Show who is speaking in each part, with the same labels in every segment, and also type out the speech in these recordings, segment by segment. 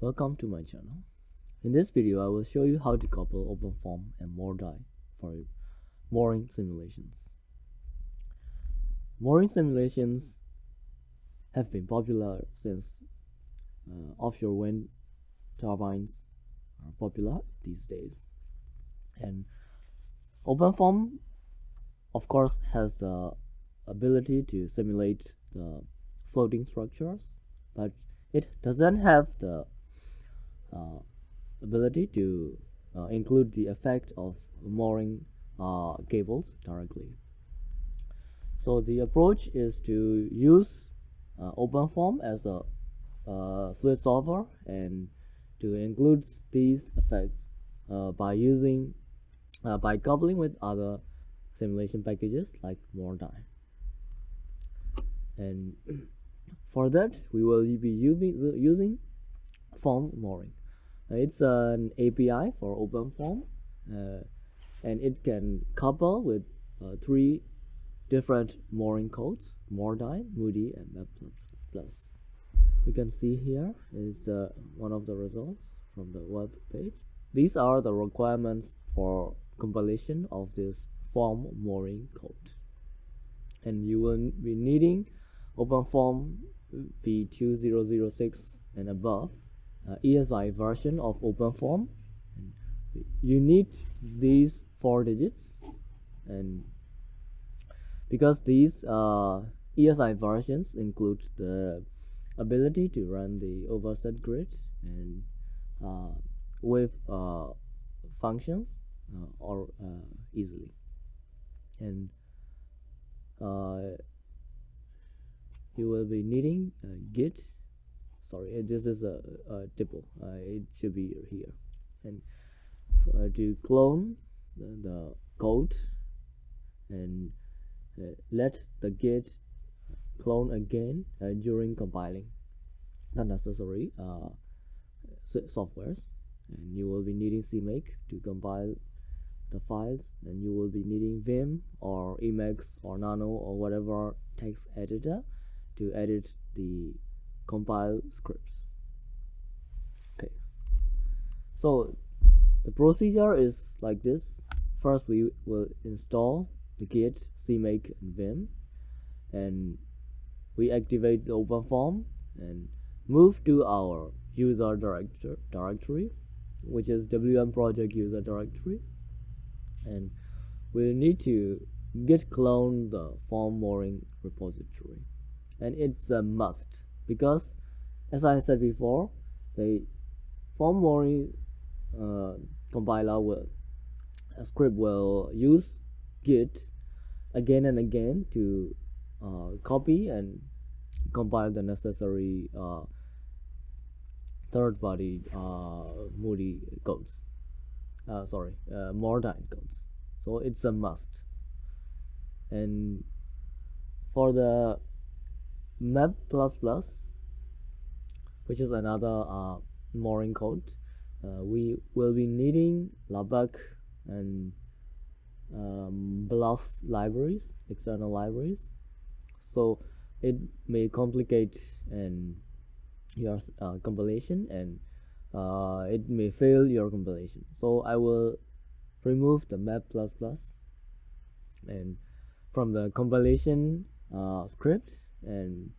Speaker 1: Welcome to my channel. In this video, I will show you how to couple OpenFOAM and MoorDyn for mooring simulations. Mooring simulations have been popular since uh, offshore wind turbines are popular these days. And OpenFOAM, of course, has the ability to simulate the floating structures, but it doesn't have the ability to uh, include the effect of mooring uh, cables directly. So the approach is to use uh, OpenFOAM as a uh, fluid solver and to include these effects uh, by using by coupling with other simulation packages like MoorDyn. And for that, we will be using, using foamMooring it's an API for OpenFOAM uh, and it can couple with uh, three different mooring codes MoorDyn, Moody and Web Plus. You can see here is the, one of the results from the web page. These are the requirements for compilation of this form mooring code. And you will be needing OpenFOAM v2006 and above uh, ESI version of OpenFOAM. You need these four digits, and because these uh, ESI versions include the ability to run the overset grid and uh, with uh, functions uh, or uh, easily and uh, you will be needing git sorry this is a, a uh, it should be here. And uh, to clone the, the code and uh, let the git clone again uh, during compiling not necessary uh, softwares. And you will be needing CMake to compile the files. And you will be needing Vim or Emacs or Nano or whatever text editor to edit the compile scripts. Okay. So the procedure is like this. First we will install the git cmake and vim. And we activate the OpenFOAM and move to our user director directory which is wm project user directory. And we need to git clone the foamMooring repository. And it's a must because as I said before the foamMooring uh, compiler will script will use git again and again to uh, copy and compile the necessary uh, third-party uh, Moody codes. Uh, sorry uh, MoorDyn codes. So it's a must. And for the map plus plus which is another uh, mooring code. Uh, we will be needing LAPACK and um, BLAS libraries external libraries. So it may complicate and your uh, compilation and uh, it may fail your compilation. So I will remove the map plus plus and from the compilation uh, script and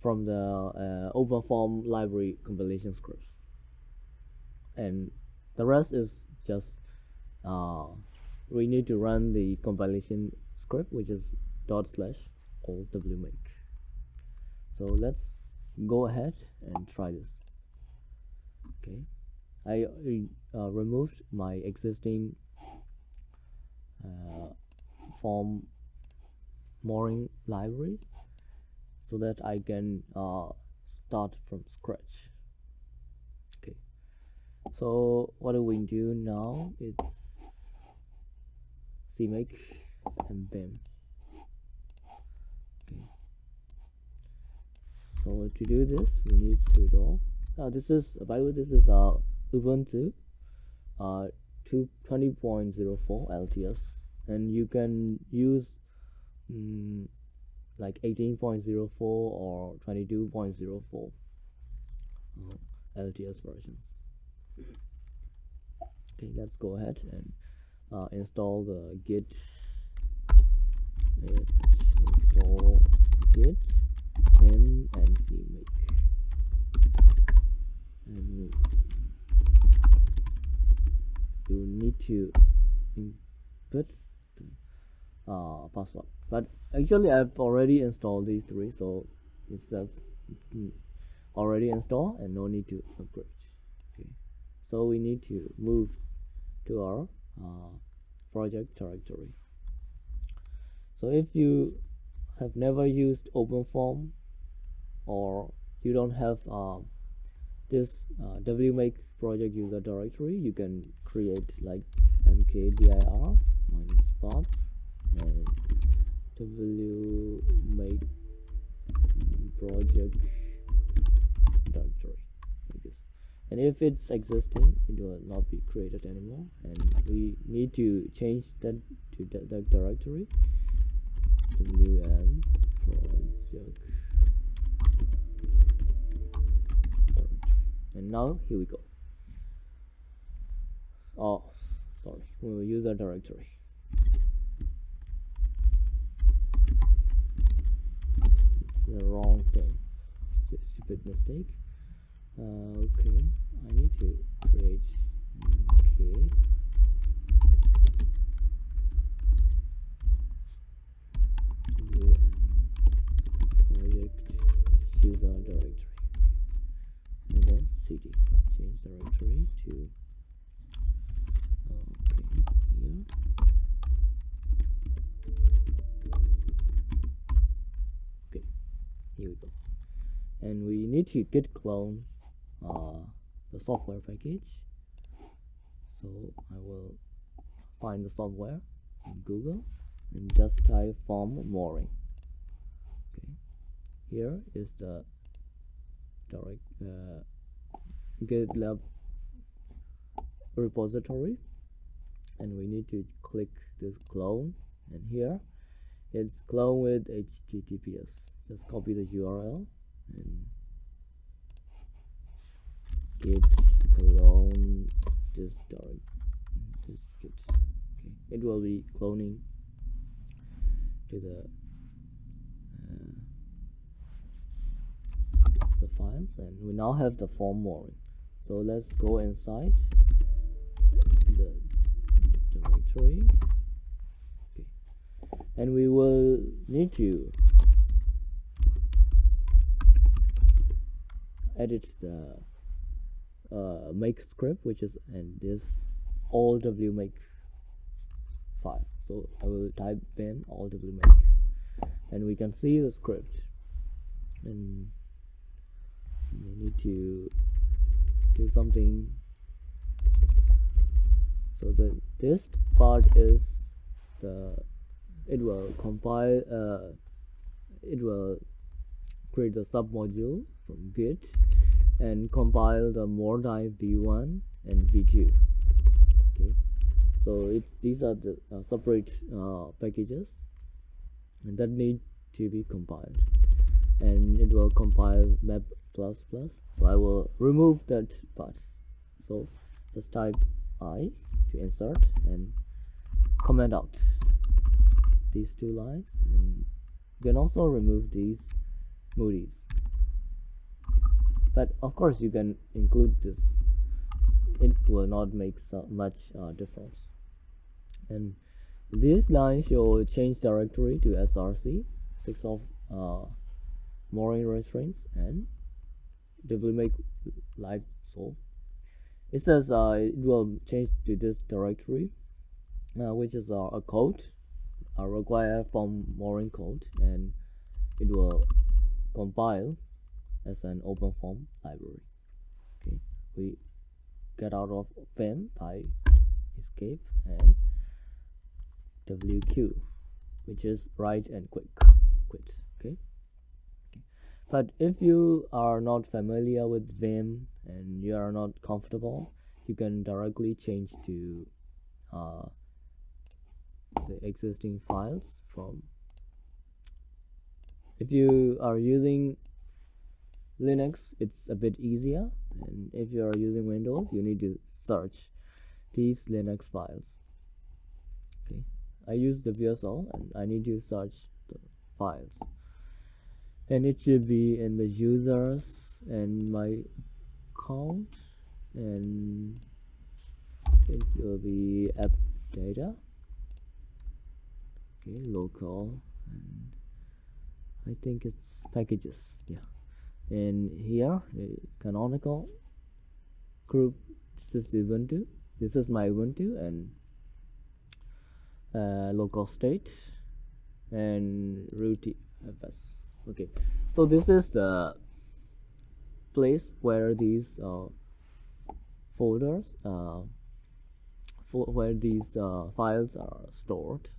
Speaker 1: from the uh, OpenFOAM library compilation scripts. And the rest is just uh, we need to run the compilation script which is dot slash all wmake so let's go ahead and try this. Okay. I uh, removed my existing uh, form mooring library so that I can uh, start from scratch. Okay. So what do we do now? It's cmake and vim. Okay. So to do this we need sudo uh, this is by the way this is uh, ubuntu uh 20.04 lts and you can use mm, like 18.04 or 22.04 LTS versions. Okay let's go ahead and uh, install the git. Install git vim and cmake and you need to input the uh, password but actually I've already installed these three so it's just it's already installed and no need to upgrade. Okay. So we need to move to our uh, project directory. So if you have never used OpenFOAM or you don't have uh, this uh, wmake project user directory you can create like mkdir wmake project directory like this and if it's existing it will not be created anymore. And we need to change that to that, directory. Wm project. Directory and now here we go. Oh sorry. We will use our directory the wrong thing. Stupid mistake. Uh, okay. I need to create okay project user directory. And then cd change directory to okay here okay here we go and we need to git clone uh, the software package. So I will find the software in Google and just type foamMooring. Okay. Here is the direct uh, GitLab repository. And we need to click this clone. And here it's clone with HTTPS just copy the URL and git clone this dark this okay it will be cloning to the uh, the files and we now have the foamMooring so let's go inside the directory. Okay. And we will need to edit the uh, make script which is in this all wmake file. So I will type in all wmake and we can see the script. And we need to do something. So the this part is the it will compile uh, it will create the submodule from git and compile the MoorDyn v1 and v2 okay. So it's these are the uh, separate uh, packages and that need to be compiled. And it will compile map plus plus. So I will remove that part. So just type I to insert and comment out these two lines. And you can also remove these movies but of course you can include this. It will not make so much uh, difference. And this line show change directory to src six of uh, mooring restraints and they will make live so. It says uh, it will change to this directory uh, which is uh, a code uh, required from mooring code and it will compile as an OpenFOAM library. Okay we get out of vim by escape and wq which is write and quick quit okay? But if you are not familiar with vim and you are not comfortable you can directly change to uh, the existing files from if you are using linux it's a bit easier and if you are using windows you need to search these linux files. Okay. I use the WSL and i need to search the files. And it should be in the users and my account and it will be app data. Okay local and I think it's packages yeah and here canonical group. This is Ubuntu. This is my Ubuntu and uh, local state and root fs okay. So this is the place where these uh, folders uh, for where these uh, files are stored.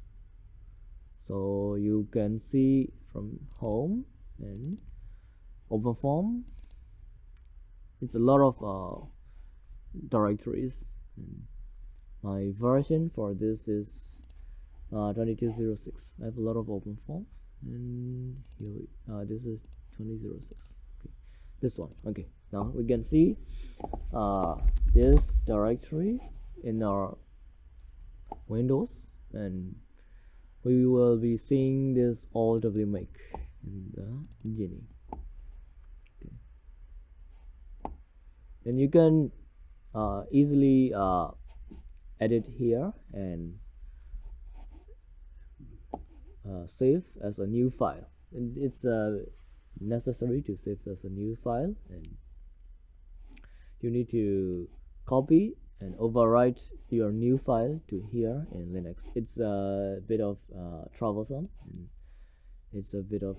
Speaker 1: So you can see from home and OpenFOAM it's a lot of uh, directories. My version for this is uh, 2206 I have a lot of open forms. And here we, uh, this is 2006 okay. This one. Okay. Now we can see uh, this directory in our windows. And we will be seeing this all wmake in the Geany and you can uh, easily uh, edit here and uh, save as a new file and it's uh, necessary to save as a new file and you need to copy and overwrite your new file to here in Linux. It's a bit of uh, troublesome. it's a bit of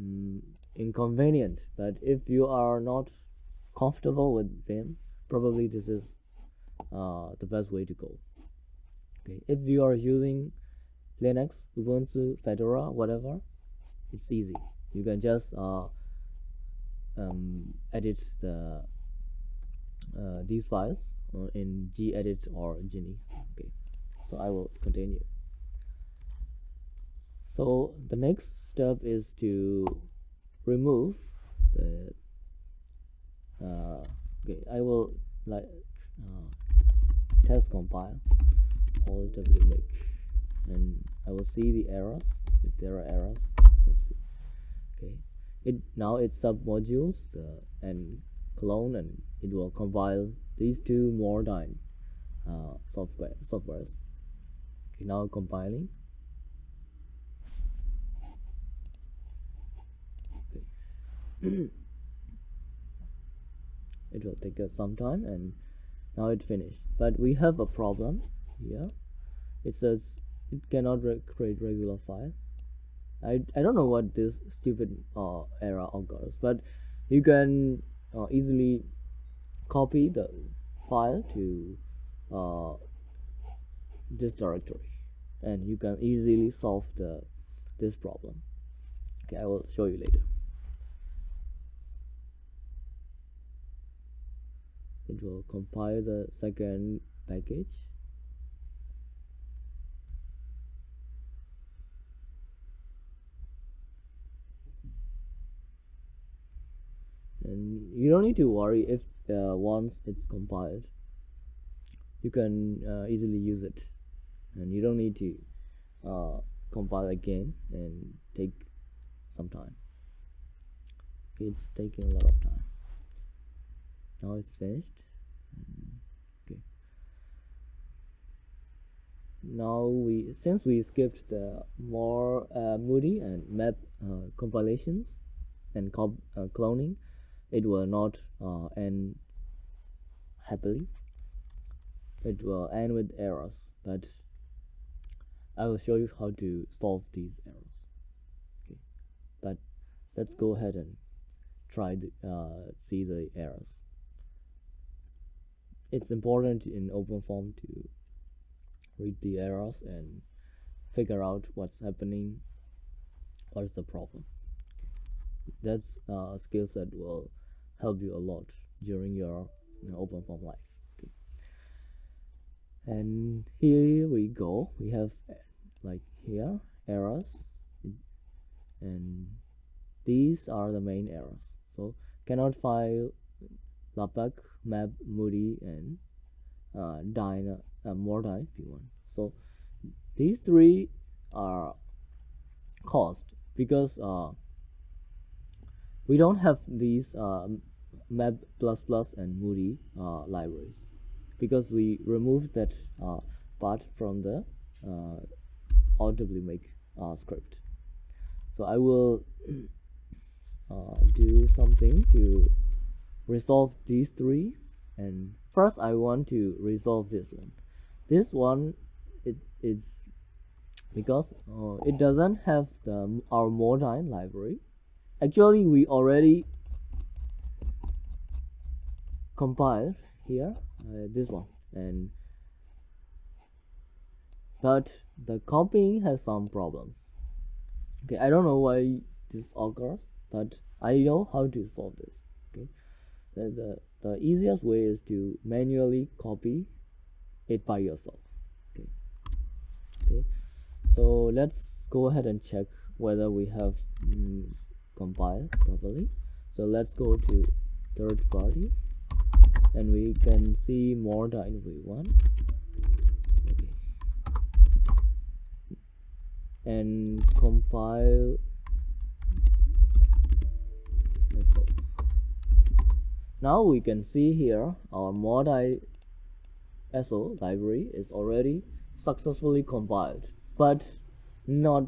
Speaker 1: mm, inconvenient, but if you are not comfortable with Vim, probably this is uh, the best way to go. Okay, if you are using Linux, Ubuntu, Fedora, whatever, it's easy. You can just uh, um, edit the uh, these files uh, in gedit or Geany okay so I will continue so the next step is to remove the uh, okay I will like uh, test compile all wmake and I will see the errors if there are errors let's see. Okay it now it's sub modules uh, and clone and it will compile these two more than uh, software softwares. Okay now compiling. Okay it will take us some time and now it finished. But we have a problem here. It says it cannot re create regular file. I, I don't know what this stupid uh, error occurs but you can uh, easily copy the file to uh, this directory and you can easily solve the this problem. Okay I will show you later it will compile the second package. And you don't need to worry if uh, once it's compiled you can uh, easily use it. And you don't need to uh, compile again and take some time. It's taking a lot of time now it's finished okay. Now we since we skipped the more uh, moody and map uh, compilations and uh, cloning it will not uh, end happily. It will end with errors but I will show you how to solve these errors. Okay. But let's go ahead and try to uh, see the errors it's important in OpenFOAM to read the errors and figure out what's happening what's the problem. That's a skill set will help you a lot during your you know, OpenFOAM life. Okay. and here we go. We have like here errors. And these are the main errors. So cannot file LAPACK, map, moody, and uh, Dyna, uh, MoorDyn v1. So these three are caused because uh, we don't have these uh, plus and moody uh, libraries because we removed that uh, part from the uh, Allwmake uh, script so I will uh, do something to resolve these three and first I want to resolve this one. This one it is because uh, it doesn't have the our MoorDyn library. Actually we already compiled here uh, this one and but the copying has some problems. Okay I don't know why this occurs but I know how to solve this okay the, the, easiest way is to manually copy it by yourself. Okay. Okay. So let's go ahead and check whether we have mm, compiled properly. So let's go to third party and we can see more than we want. Okay. And compile now we can see here our modi so library is already successfully compiled but not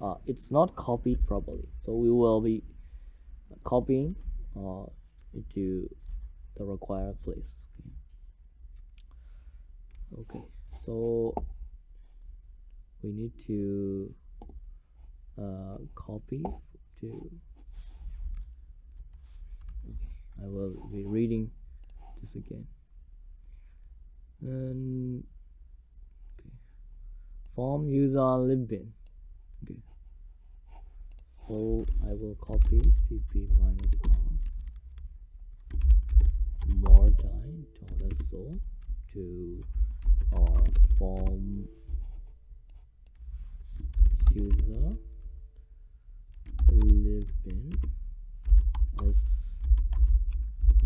Speaker 1: uh, it's not copied properly. So we will be copying uh, into the required place. Okay, so we need to uh, copy to I will be reading this again. And okay. Form user libbin okay. So I will copy cp minus r. More time so to our form user live in as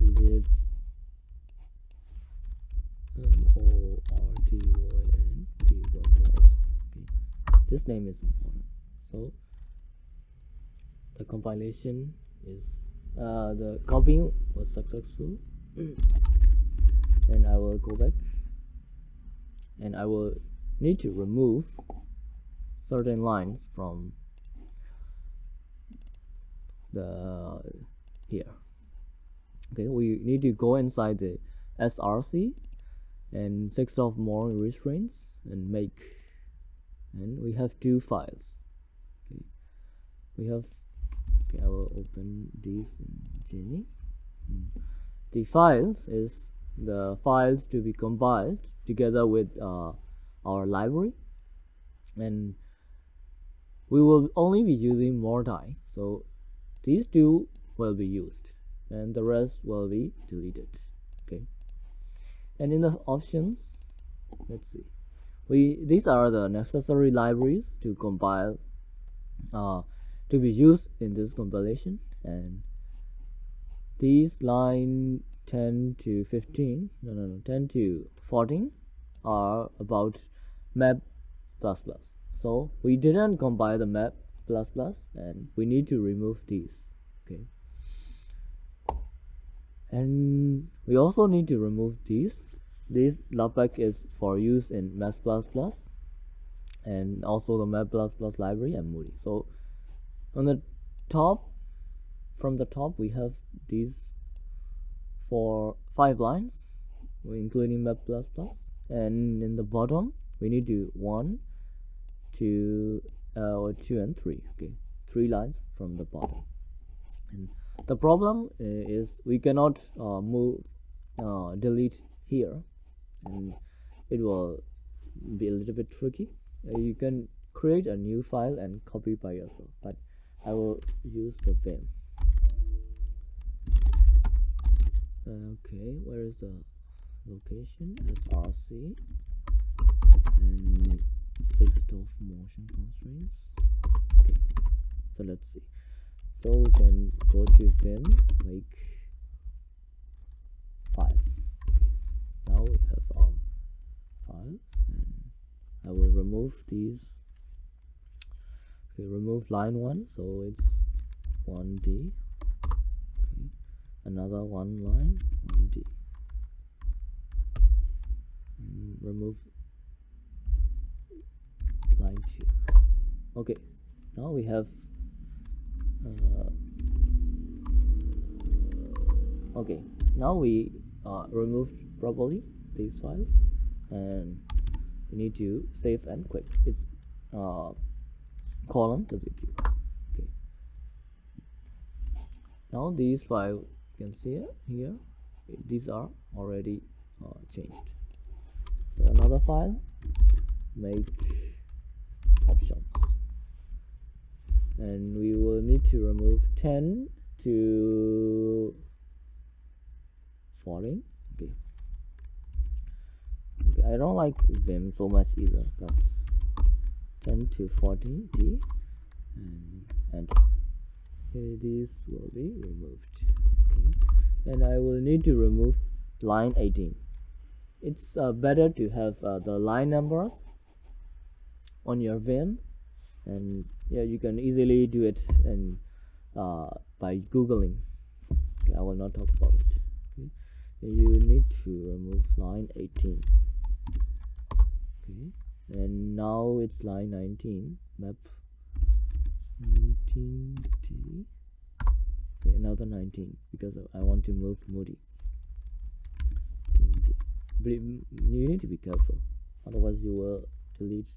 Speaker 1: live m o r d o n d okay this name is important. So the compilation is uh, the copying was successful. And I will go back. And I will need to remove certain lines from the here okay we need to go inside the src and six of more restraints and make and we have two files. Okay we have okay i will open these in Geany hmm. the files is the files to be compiled together with uh, our library. And we will only be using MoorDyn so these two will be used and the rest will be deleted okay? And in the options let's see. We these are the necessary libraries to compile uh, to be used in this compilation. And these line 10 to 15 no no no 10 to 14 are about map plus plus. So we didn't compile the map plus plus and we need to remove these okay and we also need to remove these. This LAPACK is for use in map plus plus and also the map plus plus library and moody so on the top from the top we have these for five lines including map plus plus. And in the bottom we need to one two uh, or two and three. Okay three lines from the bottom. And the problem uh, is we cannot uh, move uh, delete here. And it will be a little bit tricky. You can create a new file and copy by yourself but I will use the Vim okay where is the location? Src and six of motion constraints. Okay so let's see so we can go to them make files. Now we have our files and I will remove these. Okay remove line 1 so it's 1d okay another one line 1d and remove line 2 okay now we have uh, okay now we uh, removed properly these files and we need to save and quit. It's uh, column wq okay. Now these five you can see here. These are already uh, changed. So another file make options and we will need to remove 10 to 14 okay. Okay I don't like Vim so much either but 10 to 14 D and okay these will be removed. Okay. And I will need to remove line 18 it's uh, better to have uh, the line numbers on your Vim and yeah you can easily do it and uh, by googling. Okay I will not talk about it. Okay you need to remove line 18 okay and now it's line 19 map 19t okay another 19 because I want to move Moody. But you need to be careful otherwise you will delete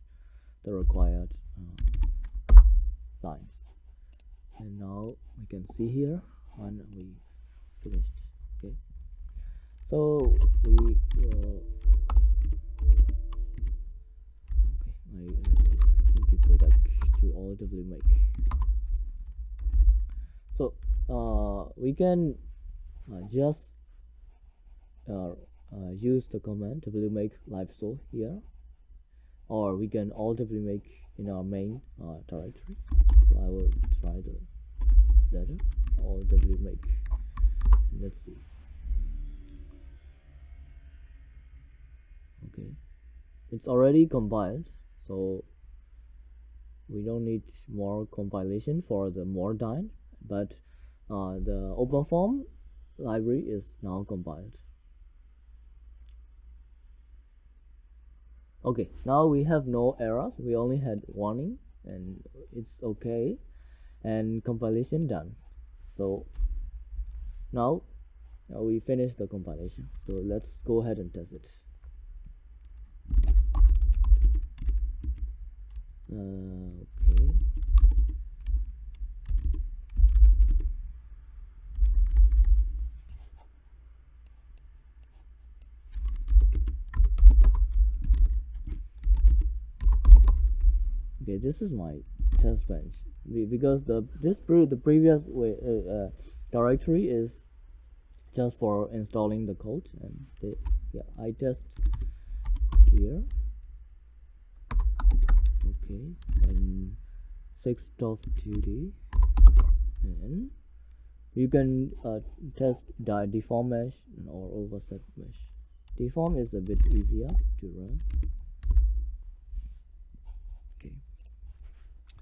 Speaker 1: the required uh, lines. And now we can see here when we finished okay? So we will okay I need to go back to all wmake so uh, we can uh, just uh, uh, use the command wmake live so here. Or we can alt make in our main uh, directory so I will try the letter alt wmake let's see. Okay. It's already compiled so we don't need more compilation for the more MoorDyn but uh, the OpenFOAM library is now compiled. Okay now we have no errors. We only had warning and it's okay. And compilation done. So now uh, we finished the compilation. So let's go ahead and test it. Uh, okay okay this is my test bench. Because the this the previous way, uh, uh, directory is just for installing the code and yeah I test here. Okay and 6.2d and you can uh, test the deform mesh or overset mesh. Deform is a bit easier to run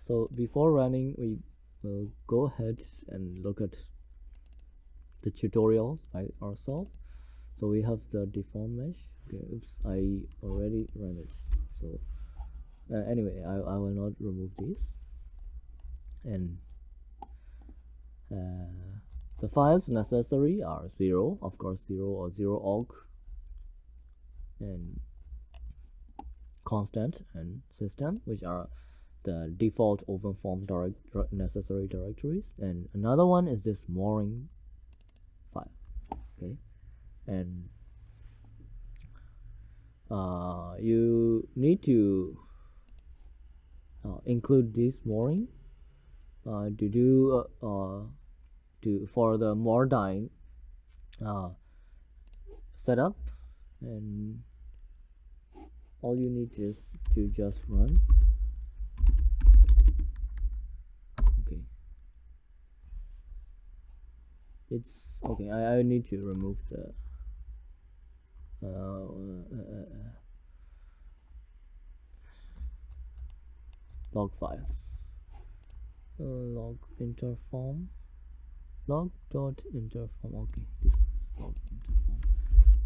Speaker 1: so before running we will go ahead and look at the tutorials by ourselves. So we have the deform mesh. Okay oops I already ran it. So uh, anyway I, I will not remove these. And uh, the files necessary are 0 of course 0 or 0 org and constant and system which are the default OpenFOAM direct necessary directories. And another one is this mooring file okay? And uh, you need to uh, include this mooring. Uh, to do uh, uh, to for the MoorDyn uh, setup. And all you need is to just run okay it's okay I, I need to remove the uh, uh, uh, uh log files. Log interFoam. Log dot interFoam okay this is log interFoam.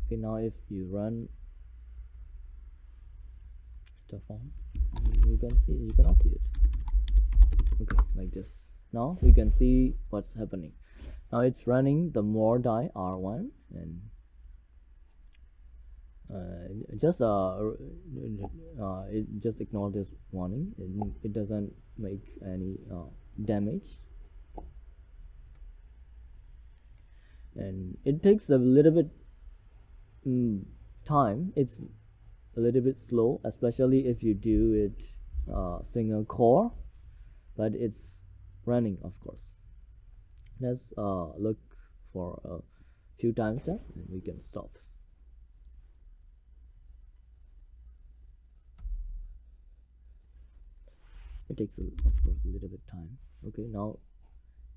Speaker 1: Okay now if you run interFoam you can see you cannot see it. Okay like this. Now we can see what's happening now it's running the MoorDyn r1 and uh, just uh, uh, it just ignore this warning. It, it doesn't make any uh, damage. And it takes a little bit mm, time. It's a little bit slow especially if you do it uh, single core. But it's running of course let's uh, look for a few times there and we can stop. It takes of course a little bit time. Okay now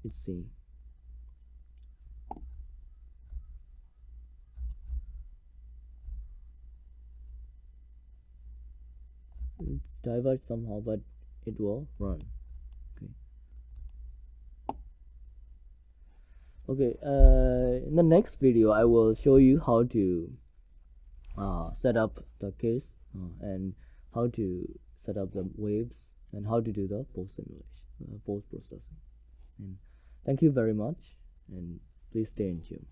Speaker 1: let's see. It's diverged somehow but it will run okay okay uh, in the next video I will show you how to uh, set up the case uh, and how to set up the waves and how to do the post simulation uh, post processing. And thank you very much and please stay in tune